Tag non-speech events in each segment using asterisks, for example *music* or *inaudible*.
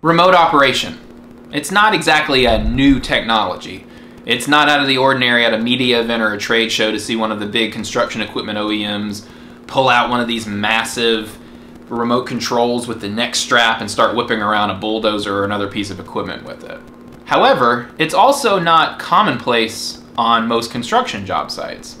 Remote operation. It's not exactly a new technology. It's not out of the ordinary at a media event or a trade show to see one of the big construction equipment OEMs pull out one of these massive remote controls with the neck strap and start whipping around a bulldozer or another piece of equipment with it. However, it's also not commonplace on most construction job sites.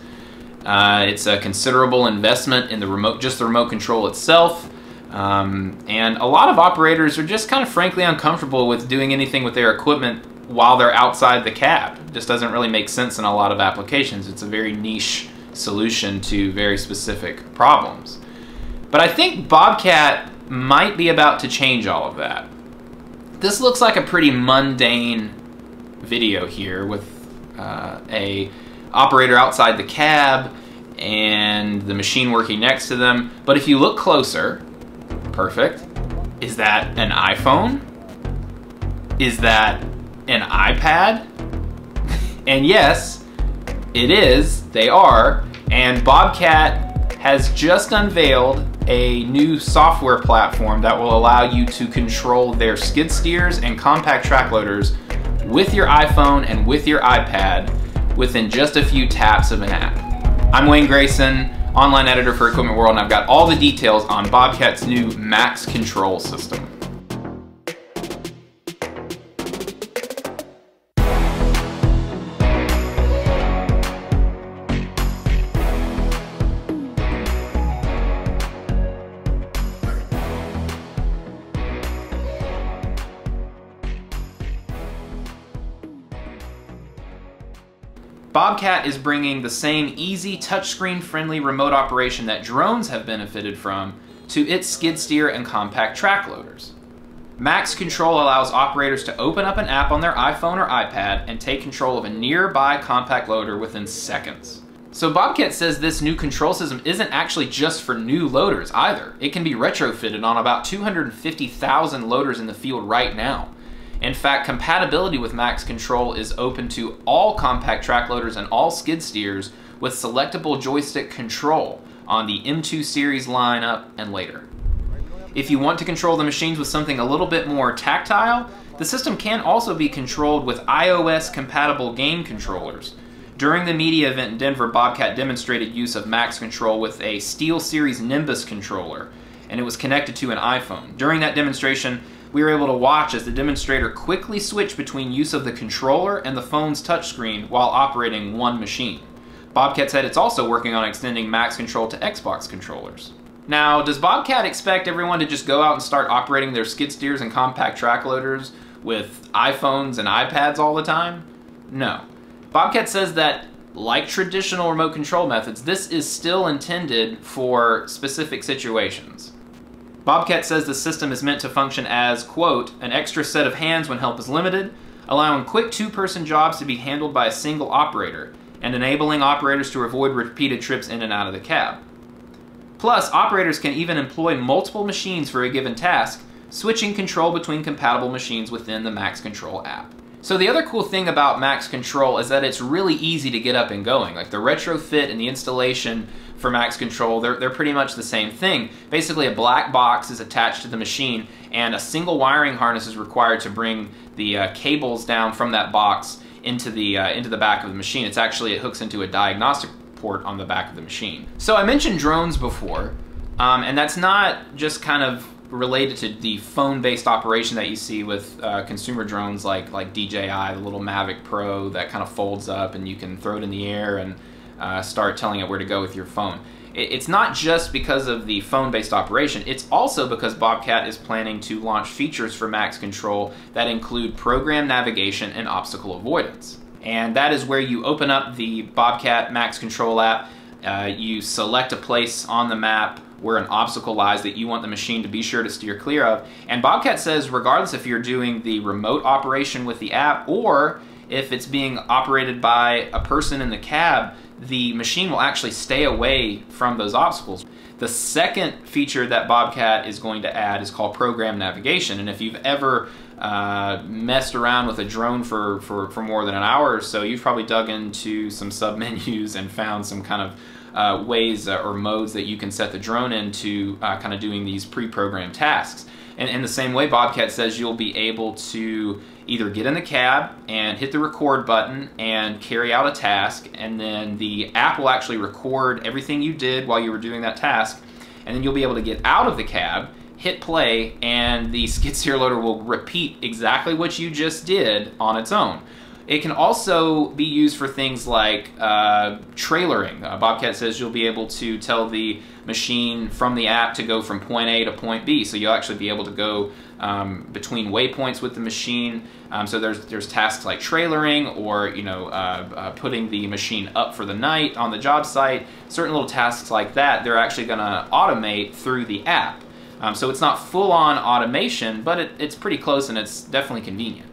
Uh, it's a considerable investment in the remote, just the remote control itself. Um, and a lot of operators are just kind of frankly uncomfortable with doing anything with their equipment while they're outside the cab. It just doesn't really make sense in a lot of applications. It's a very niche solution to very specific problems. But I think Bobcat might be about to change all of that. This looks like a pretty mundane video here with uh, a operator outside the cab and the machine working next to them. But if you look closer, perfect. Is that an iPhone? Is that an iPad? *laughs* and yes, it is, they are. And Bobcat has just unveiled a new software platform that will allow you to control their skid steers and compact track loaders with your iPhone and with your iPad within just a few taps of an app. I'm Wayne Grayson, online editor for Equipment World, and I've got all the details on Bobcat's new Max Control system. Bobcat is bringing the same easy, touchscreen friendly remote operation that drones have benefited from to its skid steer and compact track loaders. Max Control allows operators to open up an app on their iPhone or iPad and take control of a nearby compact loader within seconds. So Bobcat says this new control system isn't actually just for new loaders either. It can be retrofitted on about 250,000 loaders in the field right now. In fact, compatibility with Max Control is open to all compact track loaders and all skid steers with selectable joystick control on the M2 series lineup and later. If you want to control the machines with something a little bit more tactile, the system can also be controlled with iOS compatible game controllers. During the media event in Denver, Bobcat demonstrated use of Max Control with a SteelSeries Nimbus controller, and it was connected to an iPhone. During that demonstration, we were able to watch as the demonstrator quickly switched between use of the controller and the phone's touchscreen while operating one machine. Bobcat said it's also working on extending Max Control to Xbox controllers. Now, does Bobcat expect everyone to just go out and start operating their skid steers and compact track loaders with iPhones and iPads all the time? No. Bobcat says that, like traditional remote control methods, this is still intended for specific situations. Bobcat says the system is meant to function as, quote, an extra set of hands when help is limited, allowing quick two-person jobs to be handled by a single operator, and enabling operators to avoid repeated trips in and out of the cab. Plus, operators can even employ multiple machines for a given task, switching control between compatible machines within the Max Control app. So the other cool thing about Max Control is that it's really easy to get up and going. Like the retrofit and the installation for Max Control, they're, they're pretty much the same thing. Basically, a black box is attached to the machine, and a single wiring harness is required to bring the uh, cables down from that box into the, uh, into the back of the machine. It's actually, it hooks into a diagnostic port on the back of the machine. So I mentioned drones before, um, and that's not just kind of related to the phone-based operation that you see with uh, consumer drones like like DJI, the little Mavic Pro that kind of folds up and you can throw it in the air and uh, start telling it where to go with your phone. It's not just because of the phone-based operation, it's also because Bobcat is planning to launch features for Max Control that include program navigation and obstacle avoidance. And that is where you open up the Bobcat Max Control app, uh, you select a place on the map where an obstacle lies that you want the machine to be sure to steer clear of. And Bobcat says regardless if you're doing the remote operation with the app or if it's being operated by a person in the cab, the machine will actually stay away from those obstacles. The second feature that Bobcat is going to add is called program navigation. And if you've ever uh, messed around with a drone for, for, for more than an hour or so, you've probably dug into some submenus *laughs* and found some kind of uh, ways uh, or modes that you can set the drone into uh, kind of doing these pre-programmed tasks. And in the same way, Bobcat says you'll be able to either get in the cab and hit the record button and carry out a task, and then the app will actually record everything you did while you were doing that task, and then you'll be able to get out of the cab, hit play, and the *laughs* skid steer loader will repeat exactly what you just did on its own. It can also be used for things like uh, trailering. Uh, Bobcat says you'll be able to tell the machine from the app to go from point A to point B. So you'll actually be able to go um, between waypoints with the machine. Um, so there's there's tasks like trailering or you know uh, uh, putting the machine up for the night on the job site. Certain little tasks like that they're actually going to automate through the app. Um, so it's not full-on automation, but it, it's pretty close and it's definitely convenient.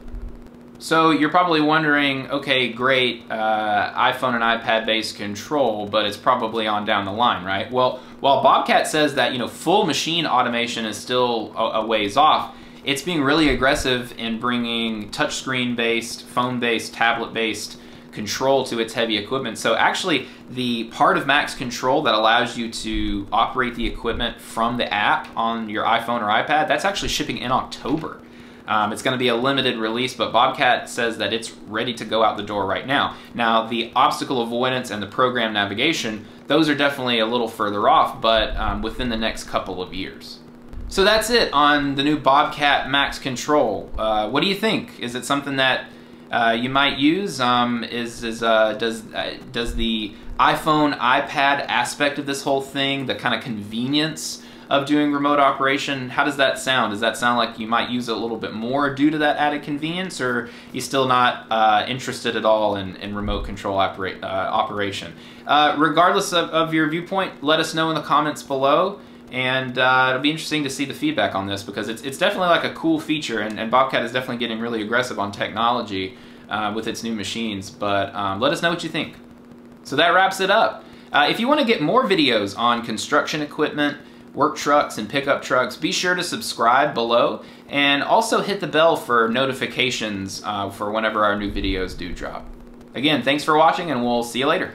So you're probably wondering, okay, great, uh, iPhone and iPad based control, but it's probably on down the line, right? Well, while Bobcat says that, you know, full machine automation is still a, a ways off, it's being really aggressive in bringing touchscreen based, phone based, tablet based control to its heavy equipment. So actually, the part of Max Control that allows you to operate the equipment from the app on your iPhone or iPad, that's actually shipping in October. Um, it's going to be a limited release, but Bobcat says that it's ready to go out the door right now. Now, the obstacle avoidance and the program navigation, those are definitely a little further off, but um, within the next couple of years. So that's it on the new Bobcat Max Control. Uh, what do you think? Is it something that uh, you might use? Um, is, is uh, does uh, does the iPhone iPad aspect of this whole thing, the kind of convenience of doing remote operation. How does that sound? Does that sound like you might use it a little bit more due to that added convenience, or you still not uh, interested at all in, in remote control operate, uh, operation? Uh, regardless of, of, your viewpoint, let us know in the comments below. And uh, it'll be interesting to see the feedback on this because it's, it's definitely like a cool feature, and, and Bobcat is definitely getting really aggressive on technology uh, with its new machines. But um, let us know what you think. So that wraps it up. Uh, if you want to get more videos on construction equipment, work trucks and pickup trucks, be sure to subscribe below and also hit the bell for notifications uh, for whenever our new videos do drop. Again, thanks for watching and we'll see you later.